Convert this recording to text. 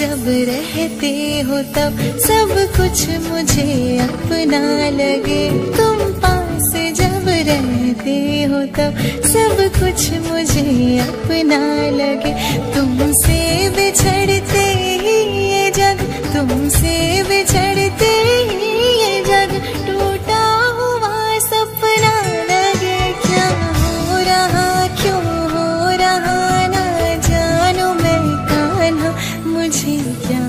जब रहते हो तब सब कुछ मुझे अपना लगे। तुम पास जब रहते हो तब सब कुछ मुझे अपना लगे। तुमसे बिछड़ते ही ये जग, तुमसे बिछड़ ที่